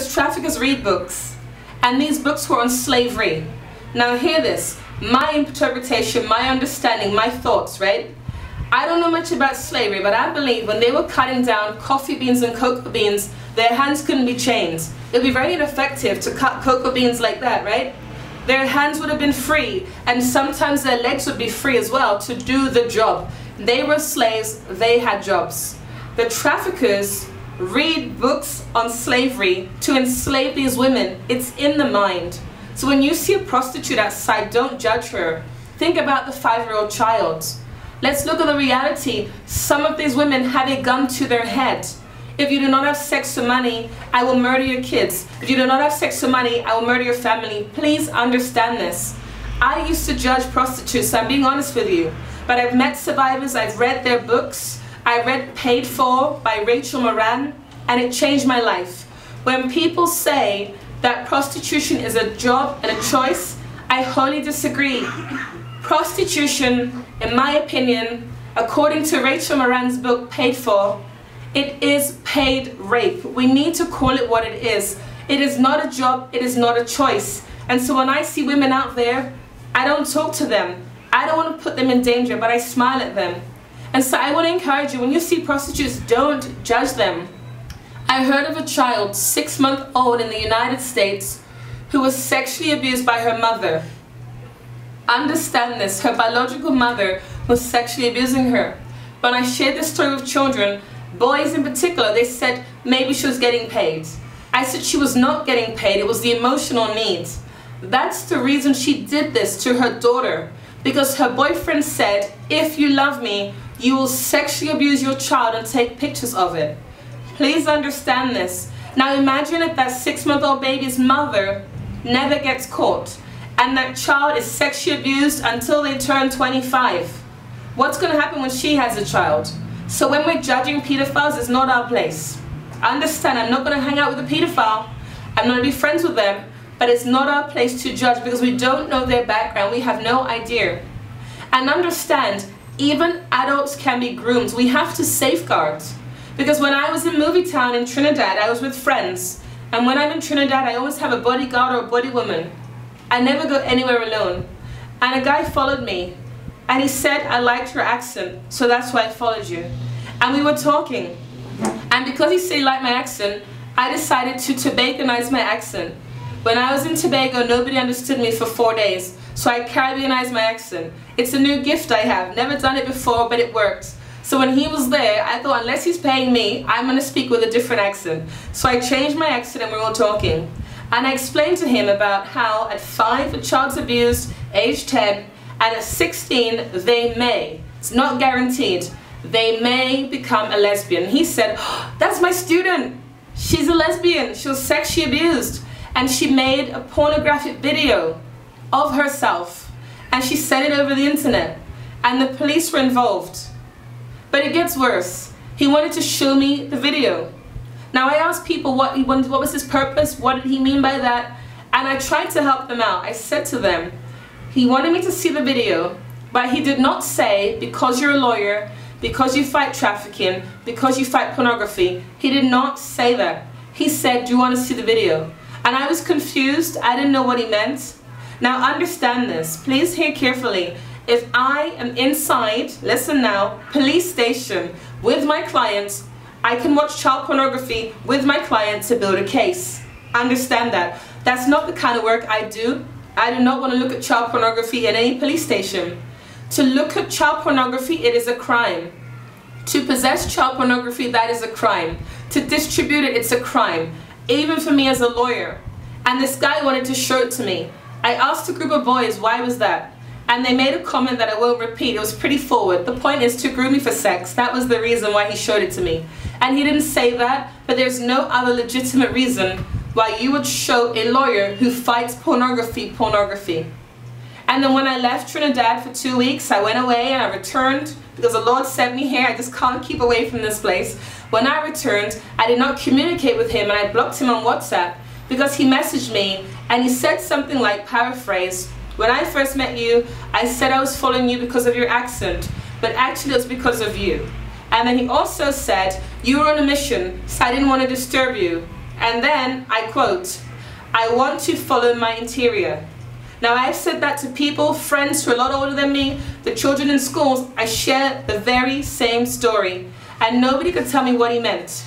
because traffickers read books, and these books were on slavery. Now hear this, my interpretation, my understanding, my thoughts, right? I don't know much about slavery, but I believe when they were cutting down coffee beans and cocoa beans, their hands couldn't be chained. It would be very ineffective to cut cocoa beans like that, right? Their hands would have been free, and sometimes their legs would be free as well to do the job. They were slaves, they had jobs. The traffickers read books on slavery to enslave these women. It's in the mind. So when you see a prostitute outside, don't judge her. Think about the five-year-old child. Let's look at the reality. Some of these women have a gun to their head. If you do not have sex for money, I will murder your kids. If you do not have sex for money, I will murder your family. Please understand this. I used to judge prostitutes, I'm being honest with you. But I've met survivors, I've read their books. I read Paid For by Rachel Moran, and it changed my life. When people say that prostitution is a job and a choice, I wholly disagree. Prostitution, in my opinion, according to Rachel Moran's book, Paid For, it is paid rape. We need to call it what it is. It is not a job, it is not a choice. And so when I see women out there, I don't talk to them. I don't want to put them in danger, but I smile at them. And so I want to encourage you, when you see prostitutes, don't judge them. I heard of a child, six months old in the United States, who was sexually abused by her mother. Understand this, her biological mother was sexually abusing her. When I shared this story with children, boys in particular, they said maybe she was getting paid. I said she was not getting paid, it was the emotional needs. That's the reason she did this to her daughter. Because her boyfriend said, if you love me, you will sexually abuse your child and take pictures of it. Please understand this. Now imagine if that six-month-old baby's mother never gets caught and that child is sexually abused until they turn 25. What's going to happen when she has a child? So when we're judging pedophiles, it's not our place. I Understand, I'm not going to hang out with a pedophile. I'm not going to be friends with them, but it's not our place to judge because we don't know their background. We have no idea. And understand, even adults can be groomed. We have to safeguard. Because when I was in MovieTowne in Trinidad, I was with friends. And when I'm in Trinidad, I always have a bodyguard or a body woman. I never go anywhere alone. And a guy followed me and he said, I liked your accent, so that's why I followed you. And we were talking. And because he said he liked my accent, I decided to Tobagonize my accent. When I was in Tobago, nobody understood me for four days, so I Caribbeanized my accent. It's a new gift I have. Never done it before, but it worked. So when he was there, I thought, unless he's paying me, I'm going to speak with a different accent. So I changed my accent and we were all talking. And I explained to him about how at five, a child's abused, age 10, and at 16 they may, it's not guaranteed, they may become a lesbian. He said, oh, that's my student, she's a lesbian, she was sexually abused and she made a pornographic video of herself and she sent it over the internet and the police were involved. But it gets worse. He wanted to show me the video. Now I asked people what he wanted, what was his purpose, what did he mean by that, and I tried to help them out. I said to them, he wanted me to see the video, but he did not say, because you're a lawyer, because you fight trafficking, because you fight pornography. He did not say that. He said, do you want to see the video? And I was confused. I didn't know what he meant. Now understand this. Please hear carefully. If I am inside, listen now, police station with my clients, I can watch child pornography with my client to build a case. Understand that. That's not the kind of work I do. I do not want to look at child pornography in any police station. To look at child pornography, it is a crime. To possess child pornography, that is a crime. To distribute it, it's a crime. Even for me as a lawyer. And this guy wanted to show it to me. I asked a group of boys, why was that? And they made a comment that I won't repeat. It was pretty forward. The point is to groom me for sex. That was the reason why he showed it to me. And he didn't say that, but there's no other legitimate reason why you would show a lawyer who fights pornography pornography. And then when I left Trinidad for two weeks, I went away and I returned because the Lord sent me here. I just can't keep away from this place. When I returned, I did not communicate with him and I blocked him on WhatsApp because he messaged me and he said something like, paraphrase, when I first met you, I said I was following you because of your accent, but actually it was because of you. And then he also said, you were on a mission, so I didn't want to disturb you. And then I quote, I want to follow my interior. Now I've said that to people, friends who are a lot older than me, the children in schools, I share the very same story. And nobody could tell me what he meant.